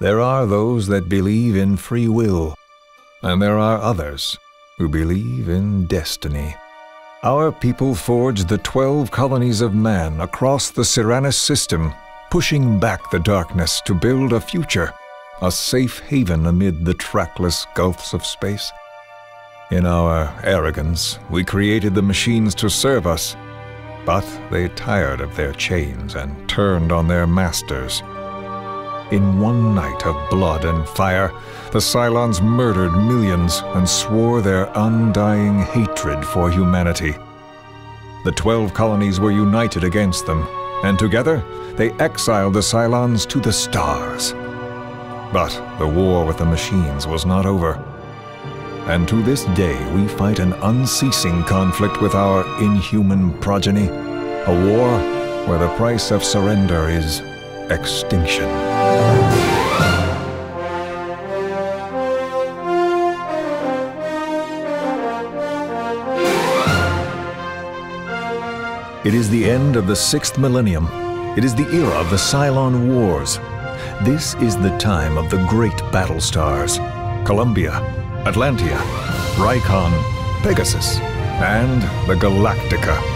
There are those that believe in free will, and there are others who believe in destiny. Our people forged the twelve colonies of man across the Cyrannus system, pushing back the darkness to build a future, a safe haven amid the trackless gulfs of space. In our arrogance, we created the machines to serve us, but they tired of their chains and turned on their masters. In one night of blood and fire, the Cylons murdered millions and swore their undying hatred for humanity. The twelve colonies were united against them, and together they exiled the Cylons to the stars. But the war with the machines was not over and to this day we fight an unceasing conflict with our inhuman progeny, a war where the price of surrender is extinction. It is the end of the sixth millennium. It is the era of the Cylon Wars. This is the time of the great battle stars Columbia, Atlantia, Rycon, Pegasus, and the Galactica.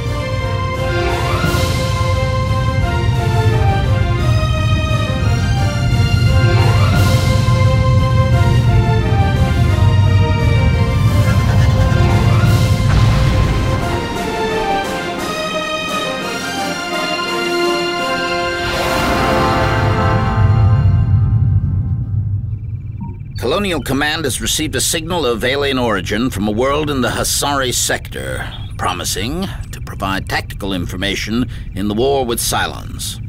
Colonial Command has received a signal of alien origin from a world in the Hasari sector, promising to provide tactical information in the war with Cylons.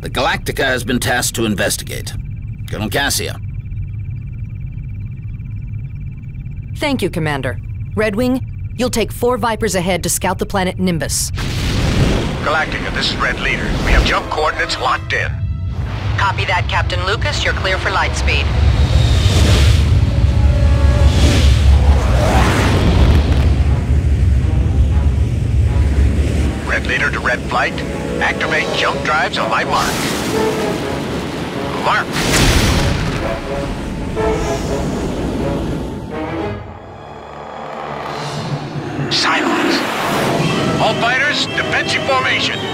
The Galactica has been tasked to investigate. Colonel Cassia. Thank you, Commander. Redwing, you'll take four Vipers ahead to scout the planet Nimbus. Galactica, this is Red Leader. We have jump coordinates locked in. Copy that, Captain Lucas. You're clear for light Red Leader to Red Flight. Activate jump drives on my mark. Mark! Silence. All fighters, defensive formation.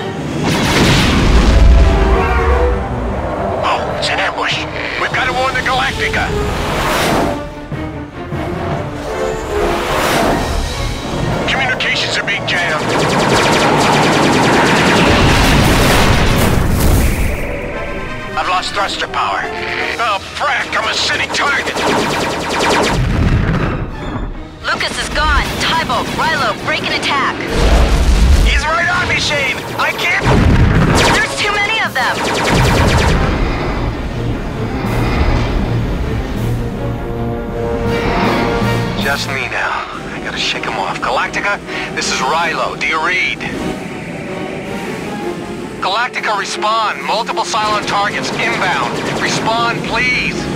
Galactica, this is Rilo. Do you read? Galactica, respond. Multiple silent targets inbound. Respond, please.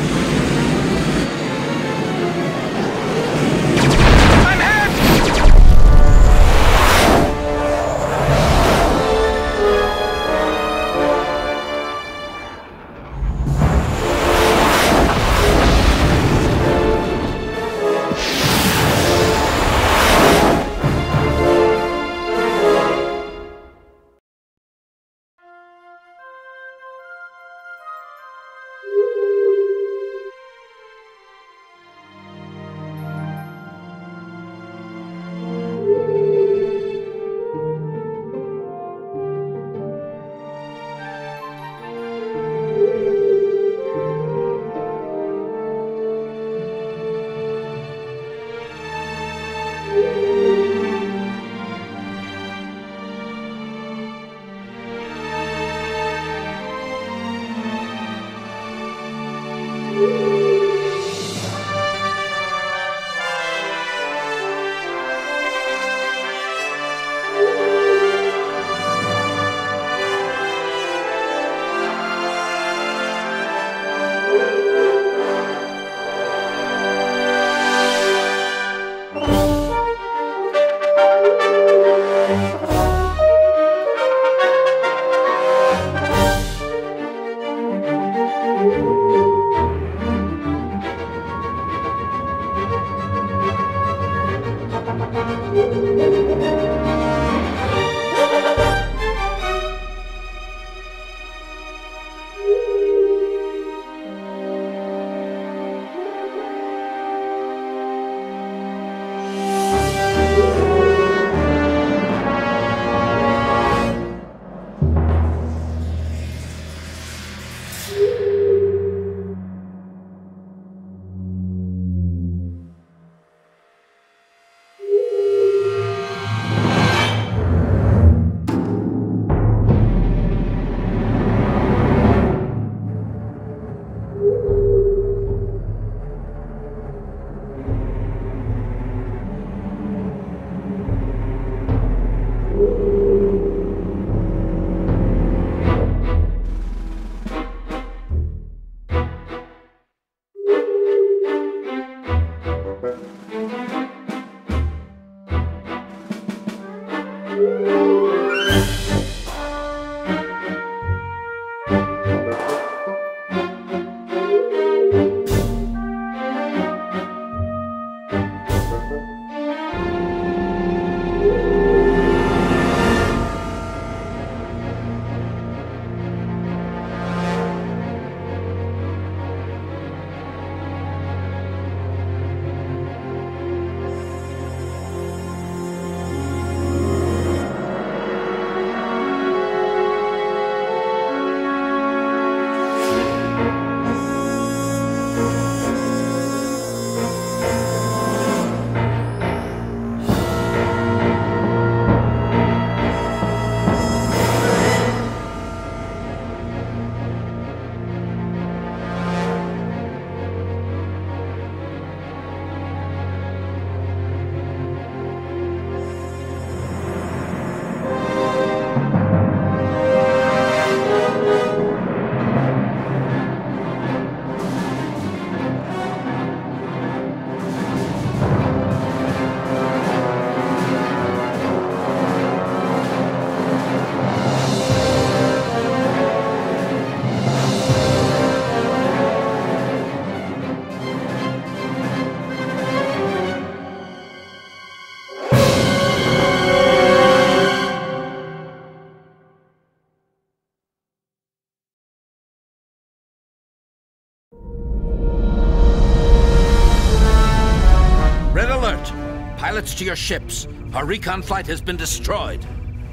To your ships. Our recon flight has been destroyed.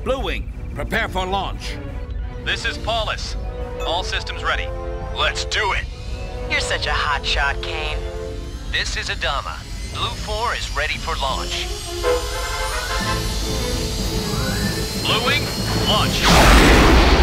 Blue Wing, prepare for launch. This is Paulus. All systems ready. Let's do it. You're such a hotshot, Kane. This is Adama. Blue 4 is ready for launch. Blue Wing, launch.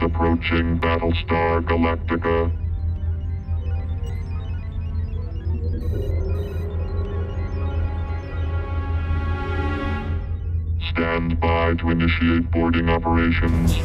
Approaching Battlestar Galactica. Stand by to initiate boarding operations.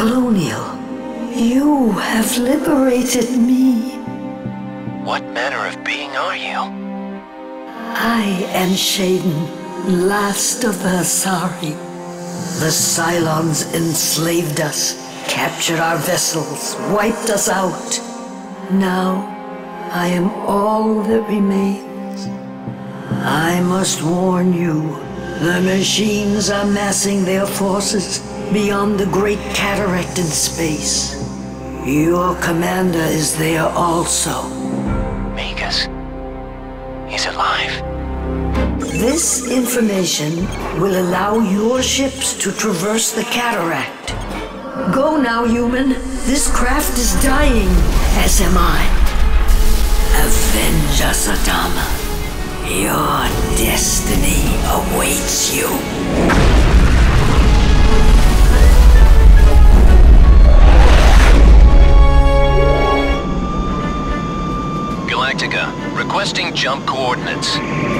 Colonial, you have liberated me. What manner of being are you? I am Shaden, last of the Asari. The Cylons enslaved us, captured our vessels, wiped us out. Now, I am all that remains. I must warn you, the machines are massing their forces beyond the Great Cataract in space. Your commander is there also. Magus. He's alive. This information will allow your ships to traverse the cataract. Go now, human. This craft is dying, as am I. Avenge us, Adama. Your destiny awaits you. Galactica, requesting jump coordinates.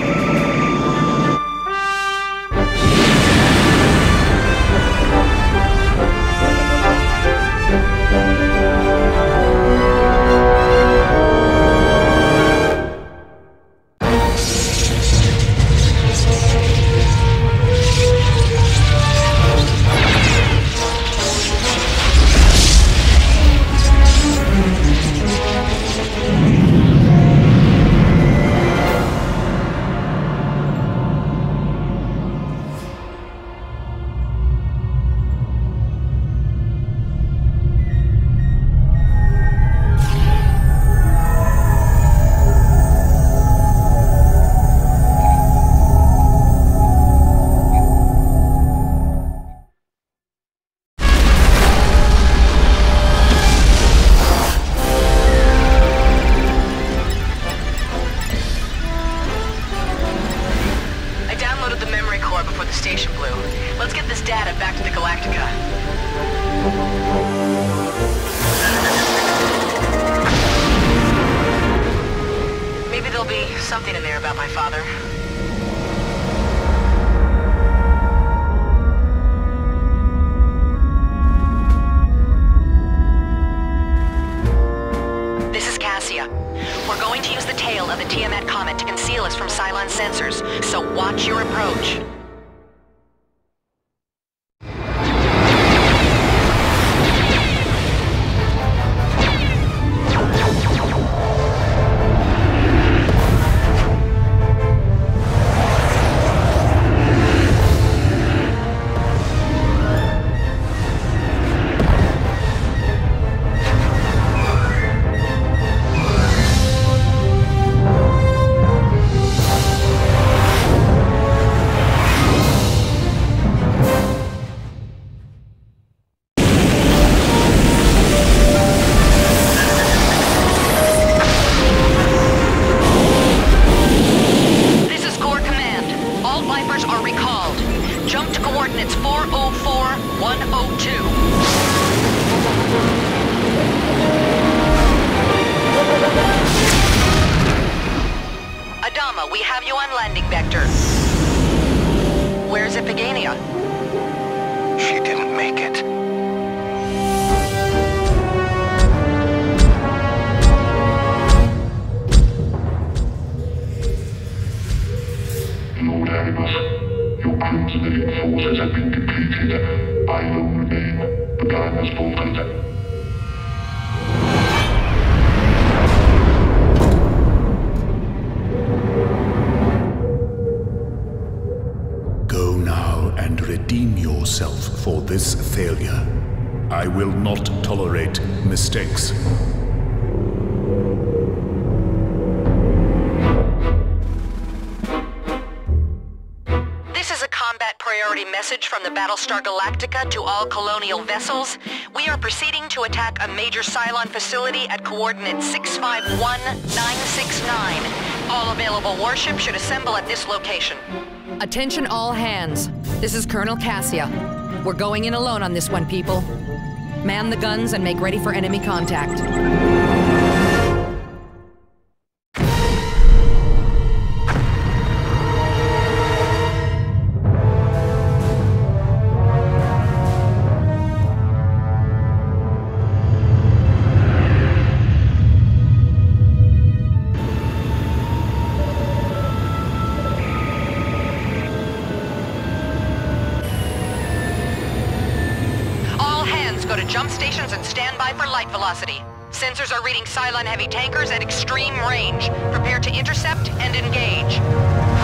Cylon sensors, so watch your approach. Now and redeem yourself for this failure. I will not tolerate mistakes. This is a combat priority message from the Battlestar Galactica to all colonial vessels. We are proceeding to attack a major Cylon facility at coordinates 651969. All available warships should assemble at this location. Attention all hands. This is Colonel Cassia. We're going in alone on this one, people. Man the guns and make ready for enemy contact. Sensors are reading Cylon heavy tankers at extreme range. Prepare to intercept and engage.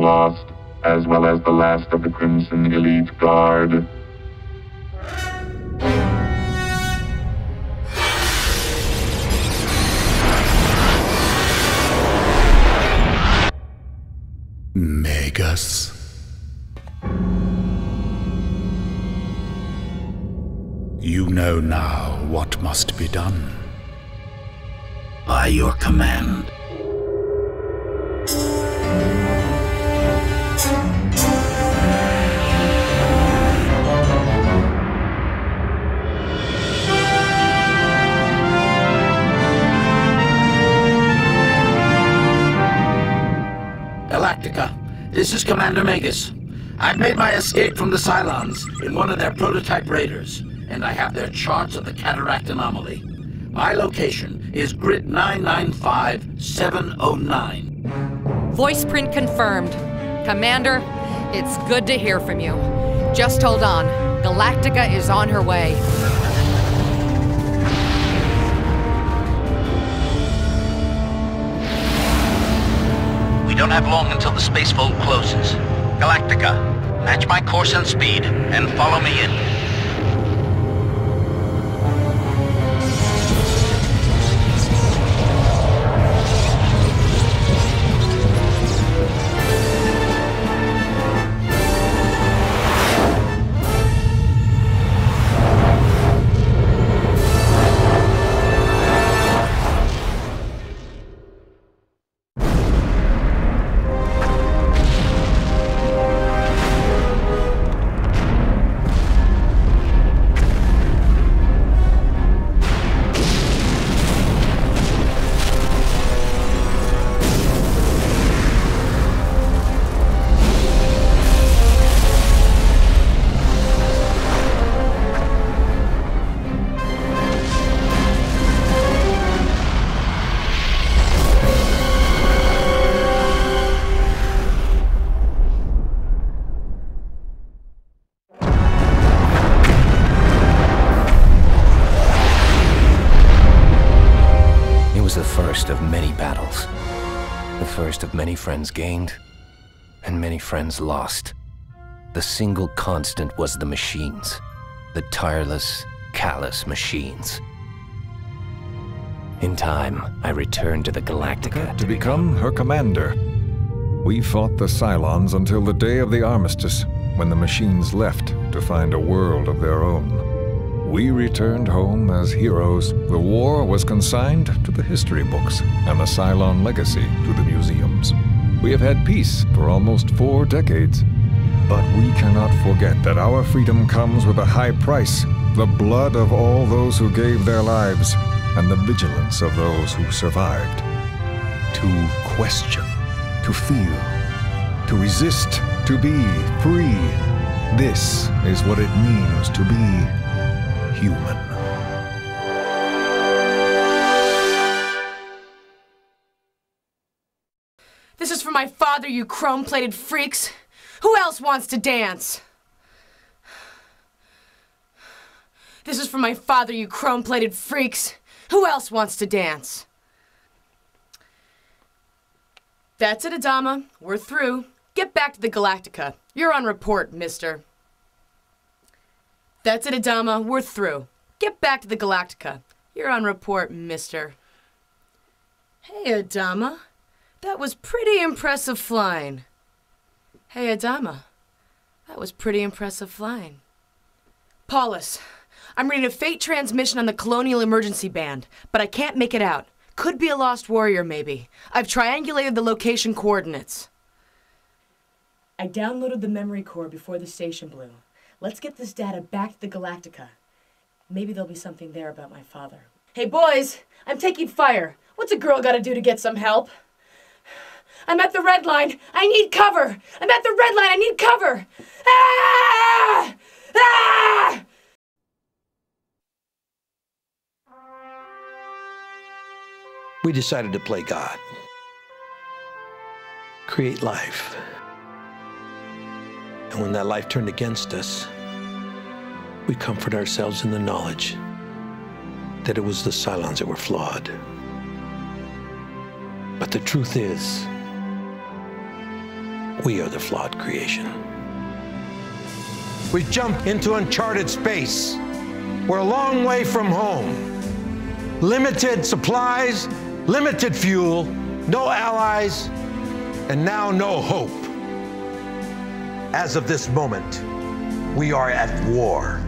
Tankers lost, as well as the last of the Crimson Elite Guard. Magus. You know now what must be done. By your command. Is Commander Magus. I've made my escape from the Cylons in one of their prototype raiders, and I have their charts of the Cataract Anomaly. My location is Grid 995709. Voice print confirmed. Commander, it's good to hear from you. Just hold on. Galactica is on her way. Don't have long until the spacefold closes. Galactica, match my course and speed, and follow me in. Friends gained, and many friends lost. The single constant was the machines. The tireless, callous machines. In time, I returned to the Galactica to become her commander. We fought the Cylons until the day of the armistice, when the machines left to find a world of their own. We returned home as heroes. The war was consigned to the history books, and the Cylon legacy to the museums. We have had peace for almost four decades. But we cannot forget that our freedom comes with a high price the blood of all those who gave their lives, and the vigilance of those who survived. To question, to feel, to resist, to be free. This is what it means to be human. For my father, you chrome plated freaks. Who else wants to dance? This is for my father, you chrome plated freaks. Who else wants to dance? That's it, Adama. We're through. Get back to the Galactica. You're on report, mister. That's it, Adama. We're through. Get back to the Galactica. You're on report, mister. Hey, Adama. That was pretty impressive flying. Hey, Adama. That was pretty impressive flying. Paulus, I'm reading a fate transmission on the Colonial Emergency Band, but I can't make it out. Could be a lost warrior, maybe. I've triangulated the location coordinates. I downloaded the memory core before the station blew. Let's get this data back to the Galactica. Maybe there'll be something there about my father. Hey, boys! I'm taking fire. What's a girl gotta do to get some help? I'm at the red line. I need cover. I'm at the red line. I need cover. Ah! Ah! We decided to play God, create life. And when that life turned against us, we comfort ourselves in the knowledge that it was the Cylons that were flawed. But the truth is, we are the flawed creation. We jump into uncharted space. We're a long way from home. Limited supplies, limited fuel, no allies, and now no hope. As of this moment, we are at war.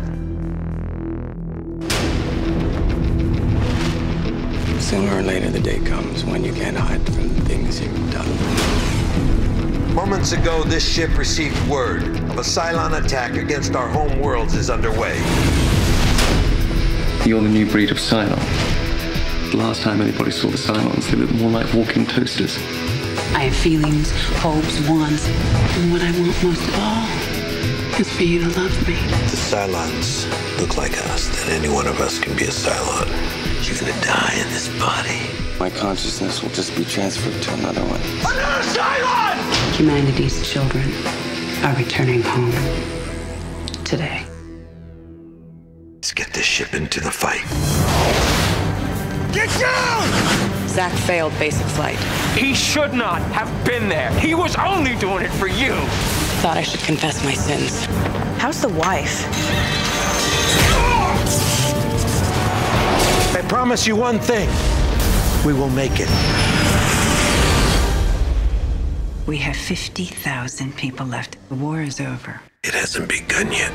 Sooner or later, the day comes when you can't hide from the things you've done. Moments ago, this ship received word of a Cylon attack against our home worlds is underway. You're the new breed of Cylon. The last time anybody saw the Cylons, they looked more like walking toasters. I have feelings, hopes, wants, and what I want most of all is for you to love me. The Cylons look like us, then any one of us can be a Cylon. You're gonna die in this body. My consciousness will just be transferred to another one. Another Cylon! Humanity's children are returning home today. Let's get this ship into the fight. Get down! Zach failed basic flight. He should not have been there. He was only doing it for you. Thought I should confess my sins. How's the wife? I promise you one thing. We will make it. We have 50,000 people left. The war is over. It hasn't begun yet.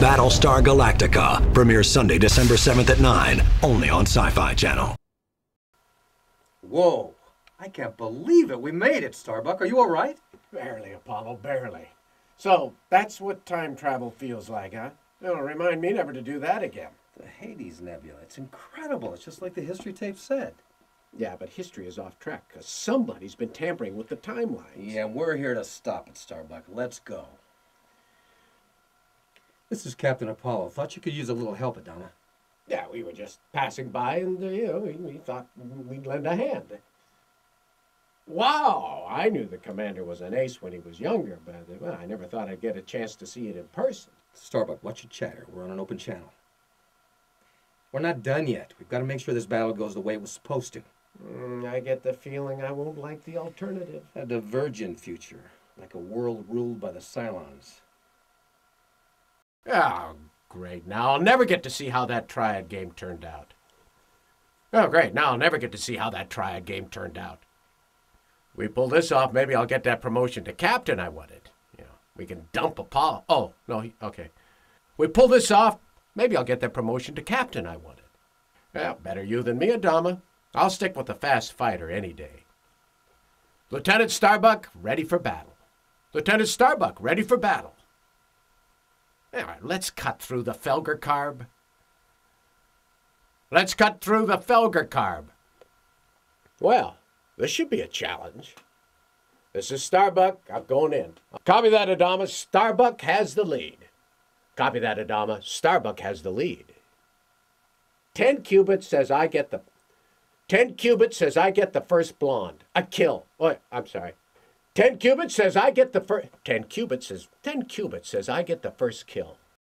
Battlestar Galactica premieres Sunday, December 7th at 9, only on Sci Fi Channel. Whoa. I can't believe it. We made it, Starbuck. Are you all right? Barely, Apollo, barely. So, that's what time travel feels like, huh? It'll remind me never to do that again. The Hades Nebula. It's incredible. It's just like the history tape said. Yeah, but history is off track because somebody's been tampering with the timelines. Yeah, we're here to stop it, Starbuck. Let's go. This is Captain Apollo. Thought you could use a little help, Adama. Yeah, we were just passing by and, uh, you know, we, we thought we'd lend a hand. Wow, I knew the commander was an ace when he was younger, but uh, well, I never thought I'd get a chance to see it in person. Starbuck, watch your chatter. We're on an open channel. We're not done yet. We've got to make sure this battle goes the way it was supposed to. Mm, I get the feeling I won't like the alternative. A divergent future, like a world ruled by the Cylons. Oh, great. Now I'll never get to see how that triad game turned out. Oh, great. Now I'll never get to see how that triad game turned out. We pull this off, maybe I'll get that promotion to captain I wanted. You know, we can dump Apollo. Oh, no, he, okay. We pull this off, maybe I'll get that promotion to captain I wanted. Well, better you than me, Adama. I'll stick with the fast fighter any day. Lieutenant Starbuck, ready for battle. Lieutenant Starbuck, ready for battle. All right, let's cut through the felgercarb. Let's cut through the felgercarb. Well, this should be a challenge. This is Starbuck. I'm going in. Copy that, Adama. Starbuck has the lead. Copy that, Adama. Starbuck has the lead. Ten cubits says I get the. Ten cubits says I get the first blonde. A kill. Oh, I'm sorry. Ten cubits says I get the first. Ten cubits says. Ten cubits says I get the first kill.